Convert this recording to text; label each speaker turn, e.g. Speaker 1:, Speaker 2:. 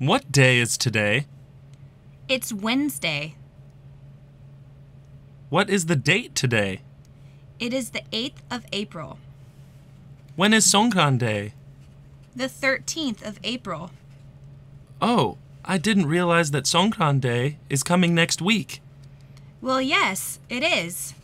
Speaker 1: What day is today?
Speaker 2: It's Wednesday.
Speaker 1: What is the date today?
Speaker 2: It is the 8th of April.
Speaker 1: When is Songkran Day?
Speaker 2: The 13th of April.
Speaker 1: Oh, I didn't realize that Songkran Day is coming next week.
Speaker 2: Well, yes, it is.